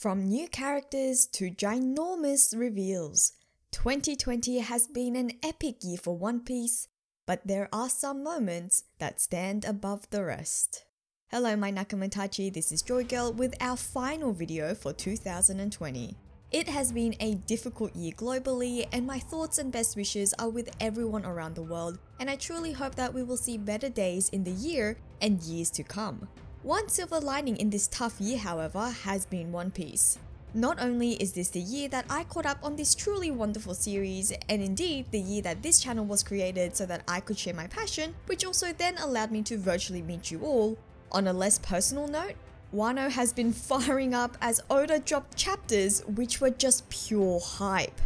From new characters to ginormous reveals, 2020 has been an epic year for One Piece, but there are some moments that stand above the rest. Hello my Nakamatachi, this is Joy Girl with our final video for 2020. It has been a difficult year globally and my thoughts and best wishes are with everyone around the world and I truly hope that we will see better days in the year and years to come. One silver lining in this tough year however has been One Piece. Not only is this the year that I caught up on this truly wonderful series, and indeed the year that this channel was created so that I could share my passion, which also then allowed me to virtually meet you all. On a less personal note, Wano has been firing up as Oda dropped chapters which were just pure hype.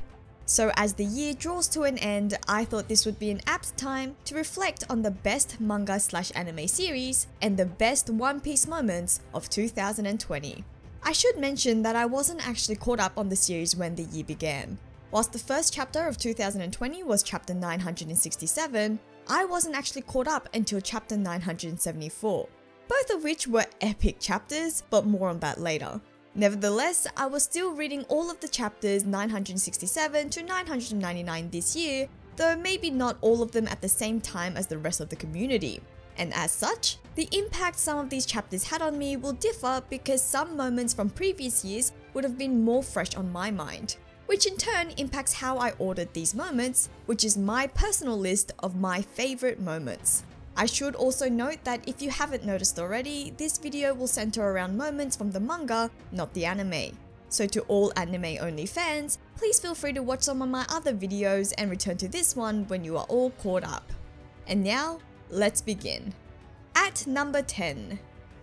So as the year draws to an end, I thought this would be an apt time to reflect on the best manga slash anime series and the best One Piece moments of 2020. I should mention that I wasn't actually caught up on the series when the year began. Whilst the first chapter of 2020 was chapter 967, I wasn't actually caught up until chapter 974, both of which were epic chapters, but more on that later. Nevertheless, I was still reading all of the chapters 967 to 999 this year, though maybe not all of them at the same time as the rest of the community. And as such, the impact some of these chapters had on me will differ because some moments from previous years would have been more fresh on my mind, which in turn impacts how I ordered these moments, which is my personal list of my favorite moments. I should also note that if you haven't noticed already, this video will center around moments from the manga, not the anime. So to all anime only fans, please feel free to watch some of my other videos and return to this one when you are all caught up. And now, Let's begin. At number 10,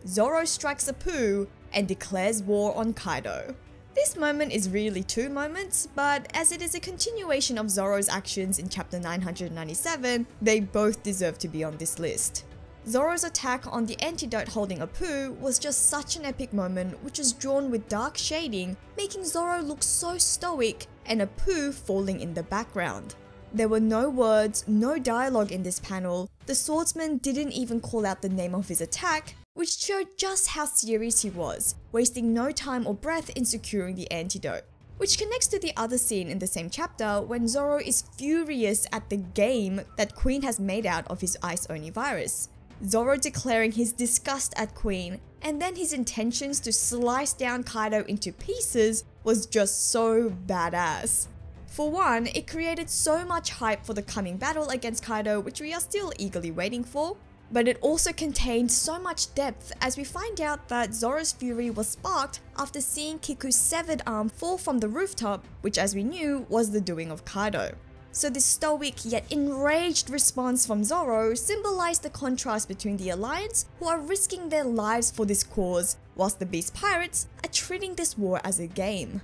Zoro strikes Apoo and declares war on Kaido. This moment is really two moments, but as it is a continuation of Zoro's actions in chapter 997, they both deserve to be on this list. Zoro's attack on the antidote holding Apoo was just such an epic moment which was drawn with dark shading, making Zoro look so stoic and Apoo falling in the background. There were no words, no dialogue in this panel, the swordsman didn't even call out the name of his attack, which showed just how serious he was, wasting no time or breath in securing the antidote. Which connects to the other scene in the same chapter when Zoro is furious at the game that Queen has made out of his Ice Oni virus. Zoro declaring his disgust at Queen, and then his intentions to slice down Kaido into pieces was just so badass. For one, it created so much hype for the coming battle against Kaido which we are still eagerly waiting for, but it also contained so much depth as we find out that Zoro's fury was sparked after seeing Kiku's severed arm fall from the rooftop, which as we knew was the doing of Kaido. So this stoic yet enraged response from Zoro symbolized the contrast between the Alliance, who are risking their lives for this cause, whilst the Beast Pirates are treating this war as a game.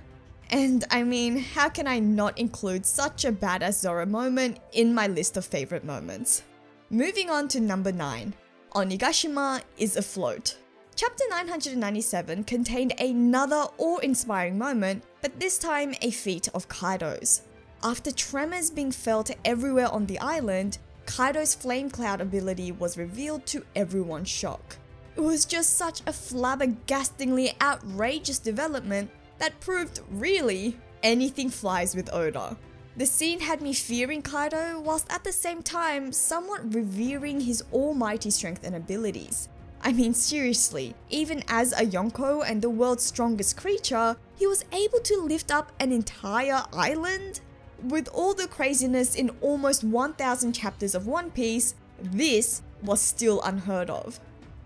And I mean, how can I not include such a badass Zoro moment in my list of favorite moments? Moving on to number 9. Onigashima is afloat. Chapter 997 contained another awe-inspiring moment, but this time a feat of Kaido's. After tremors being felt everywhere on the island, Kaido's flame cloud ability was revealed to everyone's shock. It was just such a flabbergastingly outrageous development that proved really anything flies with Oda. The scene had me fearing Kaido whilst at the same time somewhat revering his almighty strength and abilities. I mean seriously, even as a Yonko and the world's strongest creature, he was able to lift up an entire island? With all the craziness in almost 1000 chapters of One Piece, this was still unheard of.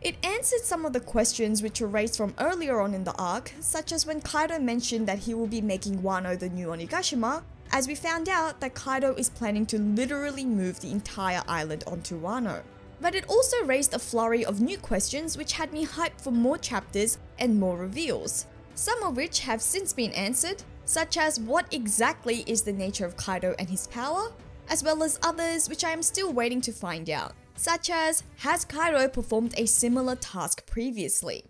It answered some of the questions which were raised from earlier on in the arc, such as when Kaido mentioned that he will be making Wano the new Onigashima, as we found out that Kaido is planning to literally move the entire island onto Wano. But it also raised a flurry of new questions which had me hyped for more chapters and more reveals, some of which have since been answered, such as what exactly is the nature of Kaido and his power, as well as others which I am still waiting to find out such as has Kaido performed a similar task previously?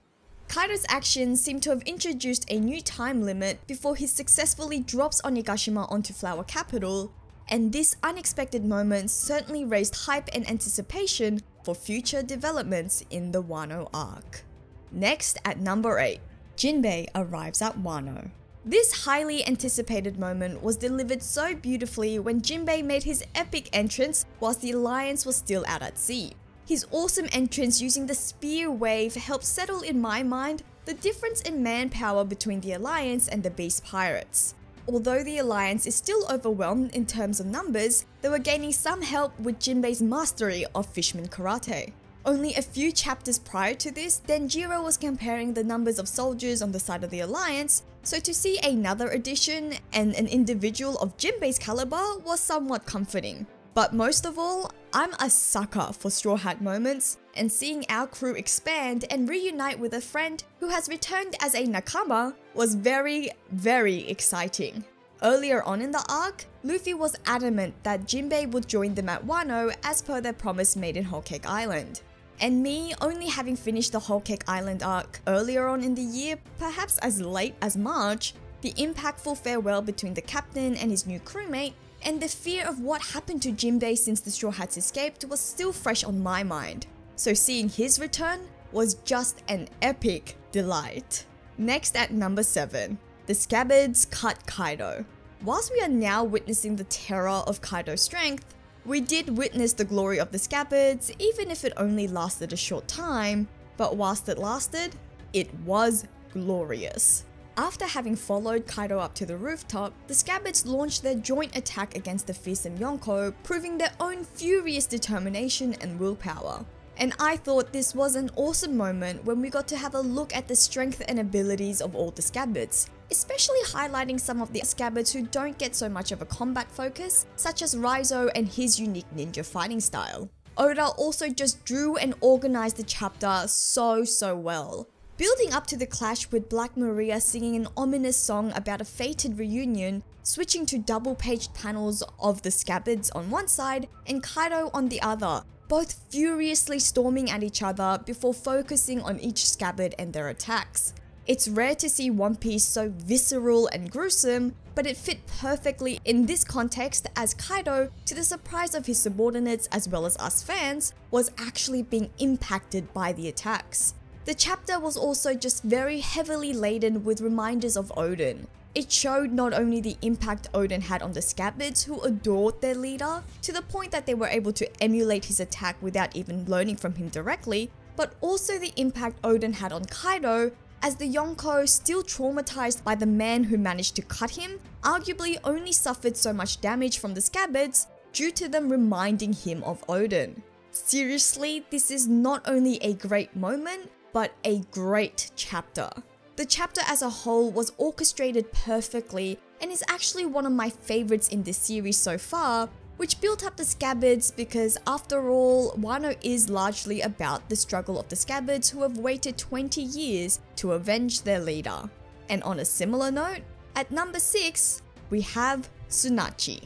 Kaido's actions seem to have introduced a new time limit before he successfully drops Onigashima onto Flower Capital, and this unexpected moment certainly raised hype and anticipation for future developments in the Wano arc. Next at number 8. Jinbei arrives at Wano. This highly anticipated moment was delivered so beautifully when Jinbei made his epic entrance whilst the Alliance was still out at sea. His awesome entrance using the spear wave helped settle in my mind the difference in manpower between the Alliance and the Beast Pirates. Although the Alliance is still overwhelmed in terms of numbers, they were gaining some help with Jinbei's mastery of Fishman Karate. Only a few chapters prior to this, Denjiro was comparing the numbers of soldiers on the side of the Alliance, so to see another addition and an individual of Jinbei's caliber was somewhat comforting. But most of all, I'm a sucker for Straw Hat moments, and seeing our crew expand and reunite with a friend who has returned as a Nakama was very, very exciting. Earlier on in the arc, Luffy was adamant that Jinbei would join them at Wano as per their promise made in Whole Cake Island. And me only having finished the Whole Cake Island arc earlier on in the year, perhaps as late as March, the impactful farewell between the captain and his new crewmate, and the fear of what happened to Jinbei since the Straw Hats escaped was still fresh on my mind. So seeing his return was just an epic delight. Next at number 7, the Scabbards cut Kaido. Whilst we are now witnessing the terror of Kaido's strength, we did witness the glory of the Scabbards, even if it only lasted a short time, but whilst it lasted, it was glorious. After having followed Kaido up to the rooftop, the Scabbards launched their joint attack against the fearsome Yonko, proving their own furious determination and willpower. And I thought this was an awesome moment when we got to have a look at the strength and abilities of all the Scabbards, especially highlighting some of the Scabbards who don't get so much of a combat focus, such as Raizo and his unique ninja fighting style. Oda also just drew and organized the chapter so so well. Building up to the clash with Black Maria singing an ominous song about a fated reunion, switching to double paged panels of the Scabbards on one side and Kaido on the other, both furiously storming at each other before focusing on each Scabbard and their attacks. It's rare to see One Piece so visceral and gruesome, but it fit perfectly in this context as Kaido, to the surprise of his subordinates as well as us fans, was actually being impacted by the attacks. The chapter was also just very heavily laden with reminders of Oden. It showed not only the impact Oden had on the Scabbards who adored their leader, to the point that they were able to emulate his attack without even learning from him directly, but also the impact Oden had on Kaido as the Yonko, still traumatized by the man who managed to cut him, arguably only suffered so much damage from the scabbards due to them reminding him of Oden. Seriously, this is not only a great moment, but a great chapter. The chapter as a whole was orchestrated perfectly and is actually one of my favorites in this series so far which built up the Scabbards because after all, Wano is largely about the struggle of the Scabbards who have waited 20 years to avenge their leader. And on a similar note, at number 6, we have Tsunachi.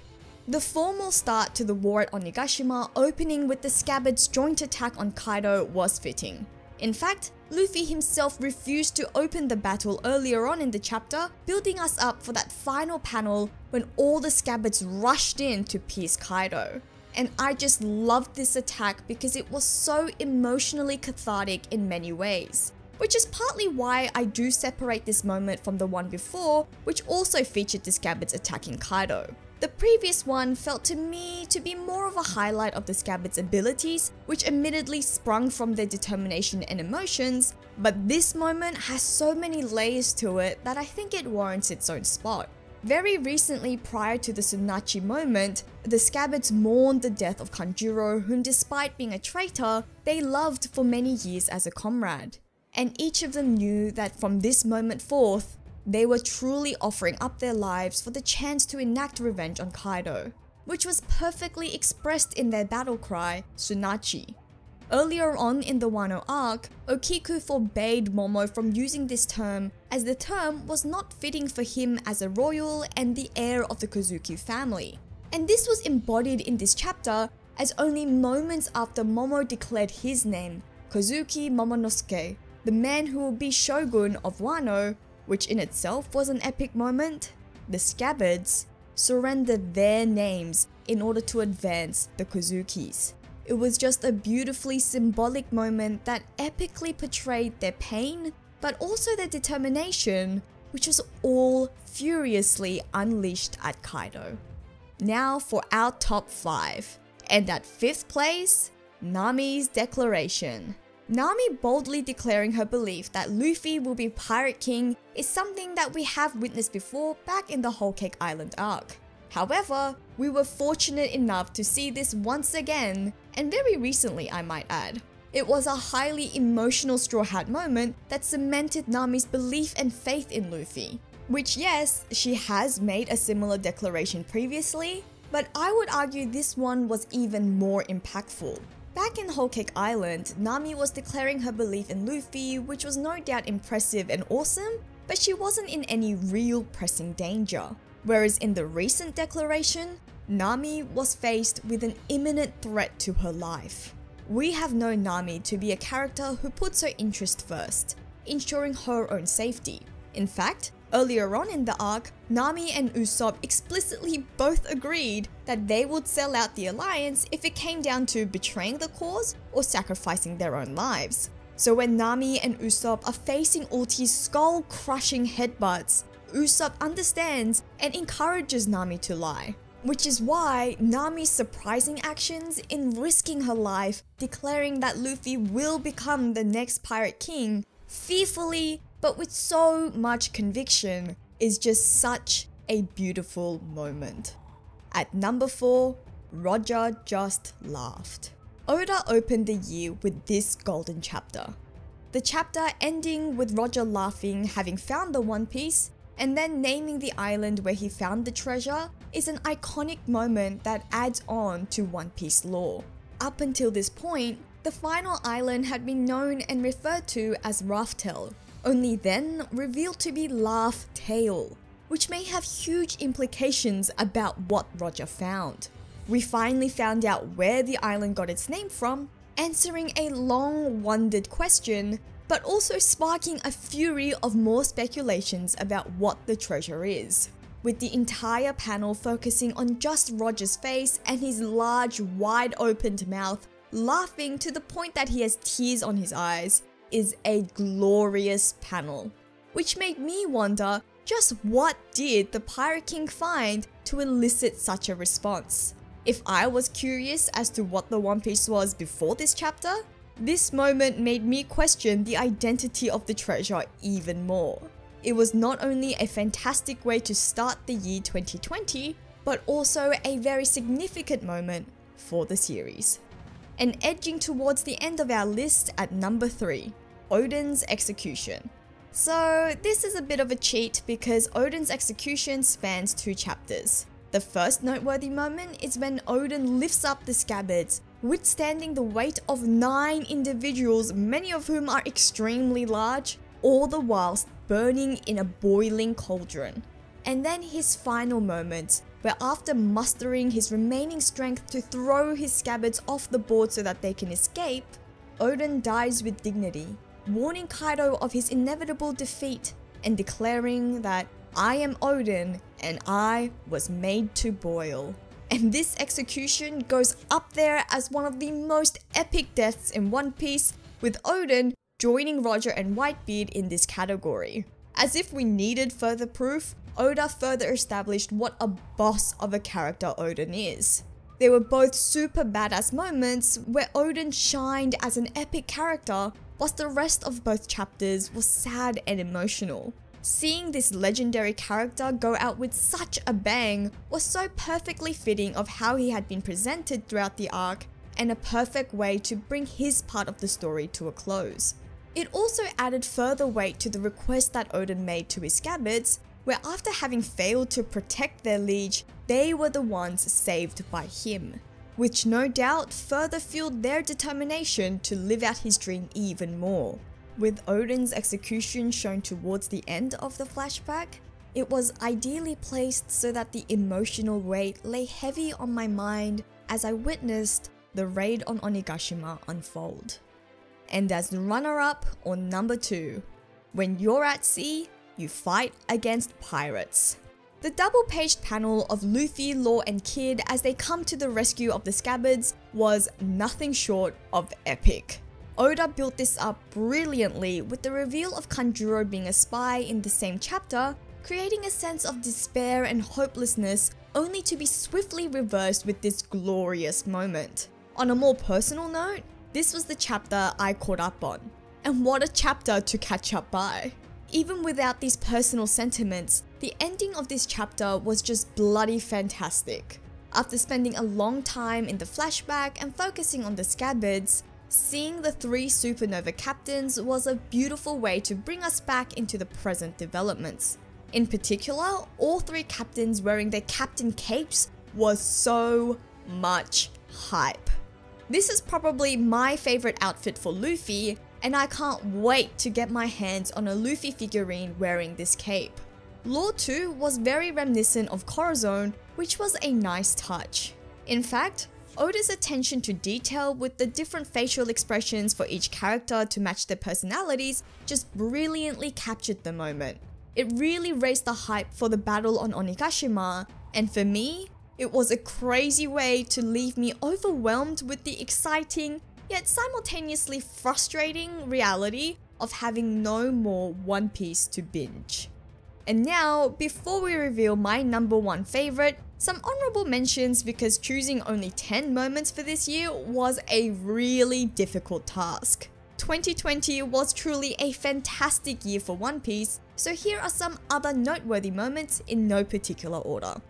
The formal start to the war at Onigashima opening with the Scabbards' joint attack on Kaido was fitting. In fact, Luffy himself refused to open the battle earlier on in the chapter, building us up for that final panel when all the scabbards rushed in to pierce Kaido. And I just loved this attack because it was so emotionally cathartic in many ways. Which is partly why I do separate this moment from the one before, which also featured the scabbards attacking Kaido. The previous one felt to me to be more of a highlight of the Scabbard's abilities, which admittedly sprung from their determination and emotions, but this moment has so many layers to it that I think it warrants its own spot. Very recently, prior to the Tsunachi moment, the Scabbards mourned the death of Kanjuro, whom despite being a traitor, they loved for many years as a comrade. And each of them knew that from this moment forth, they were truly offering up their lives for the chance to enact revenge on Kaido, which was perfectly expressed in their battle cry, Tsunachi. Earlier on in the Wano arc, Okiku forbade Momo from using this term as the term was not fitting for him as a royal and the heir of the Kozuki family. And this was embodied in this chapter as only moments after Momo declared his name, Kozuki Momonosuke, the man who will be shogun of Wano, which in itself was an epic moment, the Scabbards surrendered their names in order to advance the Kozukis. It was just a beautifully symbolic moment that epically portrayed their pain, but also their determination, which was all furiously unleashed at Kaido. Now for our top 5. And at 5th place, Nami's declaration. Nami boldly declaring her belief that Luffy will be Pirate King is something that we have witnessed before back in the Whole Cake Island arc. However, we were fortunate enough to see this once again, and very recently I might add. It was a highly emotional Straw Hat moment that cemented Nami's belief and faith in Luffy. Which yes, she has made a similar declaration previously, but I would argue this one was even more impactful. Back in Whole Cake Island, Nami was declaring her belief in Luffy, which was no doubt impressive and awesome, but she wasn't in any real pressing danger. Whereas in the recent declaration, Nami was faced with an imminent threat to her life. We have known Nami to be a character who puts her interest first, ensuring her own safety. In fact, Earlier on in the arc, Nami and Usopp explicitly both agreed that they would sell out the alliance if it came down to betraying the cause or sacrificing their own lives. So when Nami and Usopp are facing Ulti's skull-crushing headbutts, Usopp understands and encourages Nami to lie. Which is why Nami's surprising actions in risking her life, declaring that Luffy will become the next Pirate King, fearfully but with so much conviction, is just such a beautiful moment. At number 4, Roger just laughed. Oda opened the year with this golden chapter. The chapter ending with Roger laughing having found the One Piece and then naming the island where he found the treasure is an iconic moment that adds on to One Piece lore. Up until this point, the final island had been known and referred to as Raftel, only then revealed to be Laugh Tale, which may have huge implications about what Roger found. We finally found out where the island got its name from, answering a long wondered question, but also sparking a fury of more speculations about what the treasure is. With the entire panel focusing on just Roger's face and his large, wide opened mouth, laughing to the point that he has tears on his eyes, is a glorious panel, which made me wonder just what did the Pirate King find to elicit such a response? If I was curious as to what the One Piece was before this chapter, this moment made me question the identity of the treasure even more. It was not only a fantastic way to start the year 2020, but also a very significant moment for the series. And edging towards the end of our list at number 3, Oden's execution. So, this is a bit of a cheat because Oden's execution spans two chapters. The first noteworthy moment is when Oden lifts up the scabbards, withstanding the weight of nine individuals, many of whom are extremely large, all the whilst burning in a boiling cauldron. And then his final moment, where after mustering his remaining strength to throw his scabbards off the board so that they can escape, Oden dies with dignity, warning Kaido of his inevitable defeat and declaring that I am Oden and I was made to boil. And this execution goes up there as one of the most epic deaths in One Piece, with Oden joining Roger and Whitebeard in this category. As if we needed further proof, Oda further established what a boss of a character Oden is. They were both super badass moments where Oden shined as an epic character whilst the rest of both chapters was sad and emotional. Seeing this legendary character go out with such a bang was so perfectly fitting of how he had been presented throughout the arc and a perfect way to bring his part of the story to a close. It also added further weight to the request that Oden made to his scabbards, where after having failed to protect their liege, they were the ones saved by him, which no doubt further fueled their determination to live out his dream even more. With Oden's execution shown towards the end of the flashback, it was ideally placed so that the emotional weight lay heavy on my mind as I witnessed the raid on Onigashima unfold. And as the runner up or number 2, when you're at sea, you fight against pirates. The double-paged panel of Luffy, Law and Kid as they come to the rescue of the Scabbards was nothing short of epic. Oda built this up brilliantly with the reveal of Kanjuro being a spy in the same chapter, creating a sense of despair and hopelessness only to be swiftly reversed with this glorious moment. On a more personal note, this was the chapter I caught up on. And what a chapter to catch up by. Even without these personal sentiments, the ending of this chapter was just bloody fantastic. After spending a long time in the flashback and focusing on the scabbards, seeing the three supernova captains was a beautiful way to bring us back into the present developments. In particular, all three captains wearing their captain capes was so much hype. This is probably my favorite outfit for Luffy, and I can't wait to get my hands on a Luffy figurine wearing this cape. Law 2 was very reminiscent of Corazon, which was a nice touch. In fact, Oda's attention to detail with the different facial expressions for each character to match their personalities just brilliantly captured the moment. It really raised the hype for the battle on Onigashima, and for me, it was a crazy way to leave me overwhelmed with the exciting, yet simultaneously frustrating reality of having no more One Piece to binge. And now, before we reveal my number one favorite, some honorable mentions because choosing only 10 moments for this year was a really difficult task. 2020 was truly a fantastic year for One Piece, so here are some other noteworthy moments in no particular order.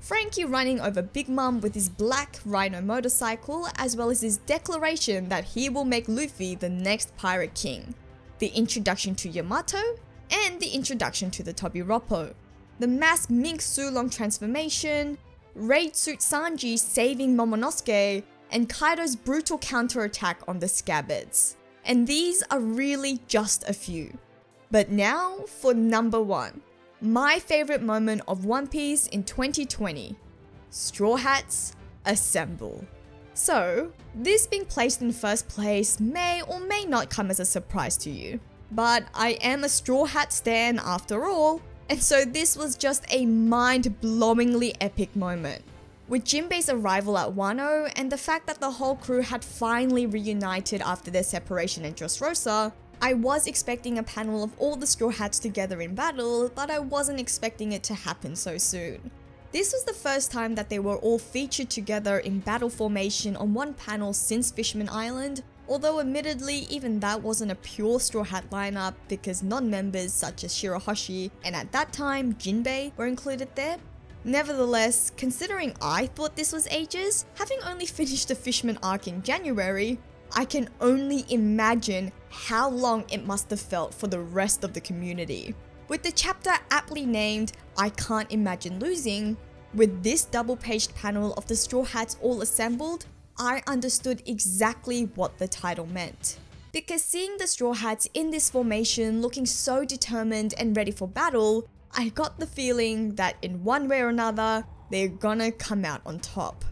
Franky running over Big Mom with his black Rhino motorcycle, as well as his declaration that he will make Luffy the next Pirate King. The introduction to Yamato, and the introduction to the Tobiroppo. The mass Mink Sulong transformation, Raid Suit Sanji saving Momonosuke, and Kaido's brutal counterattack on the Scabbards. And these are really just a few. But now for number one my favorite moment of One Piece in 2020 Straw Hats Assemble. So, this being placed in first place may or may not come as a surprise to you. But I am a Straw Hat stan after all, and so this was just a mind-blowingly epic moment. With Jinbei's arrival at Wano and the fact that the whole crew had finally reunited after their separation in Dressrosa, I was expecting a panel of all the Straw Hats together in battle, but I wasn't expecting it to happen so soon. This was the first time that they were all featured together in battle formation on one panel since Fishman Island, although admittedly even that wasn't a pure Straw Hat lineup because non-members such as Shirahoshi and at that time Jinbei were included there. Nevertheless, considering I thought this was ages, having only finished the Fishman arc in January, I can only imagine how long it must have felt for the rest of the community. With the chapter aptly named I Can't Imagine Losing, with this double paged panel of the Straw Hats all assembled, I understood exactly what the title meant. Because seeing the Straw Hats in this formation looking so determined and ready for battle, I got the feeling that in one way or another, they're gonna come out on top.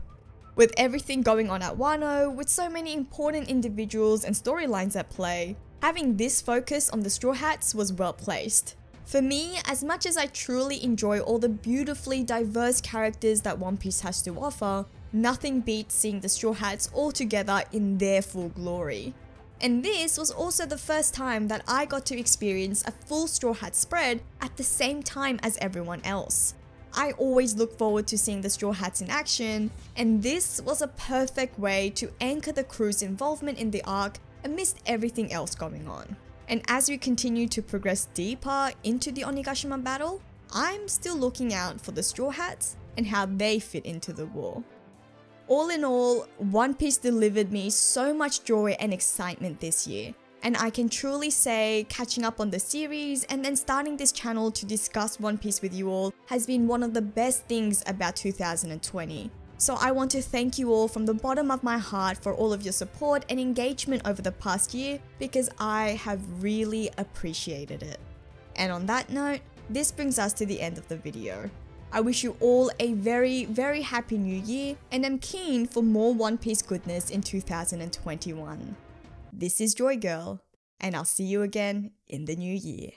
With everything going on at Wano, with so many important individuals and storylines at play, having this focus on the Straw Hats was well placed. For me, as much as I truly enjoy all the beautifully diverse characters that One Piece has to offer, nothing beats seeing the Straw Hats all together in their full glory. And this was also the first time that I got to experience a full Straw Hat spread at the same time as everyone else. I always look forward to seeing the Straw Hats in action, and this was a perfect way to anchor the crew's involvement in the arc amidst everything else going on. And as we continue to progress deeper into the Onigashima battle, I'm still looking out for the Straw Hats and how they fit into the war. All in all, One Piece delivered me so much joy and excitement this year, and I can truly say catching up on the series and then starting this channel to discuss One Piece with you all has been one of the best things about 2020. So I want to thank you all from the bottom of my heart for all of your support and engagement over the past year because I have really appreciated it. And on that note, this brings us to the end of the video. I wish you all a very, very happy new year and am keen for more One Piece goodness in 2021. This is Joy Girl, and I'll see you again in the new year.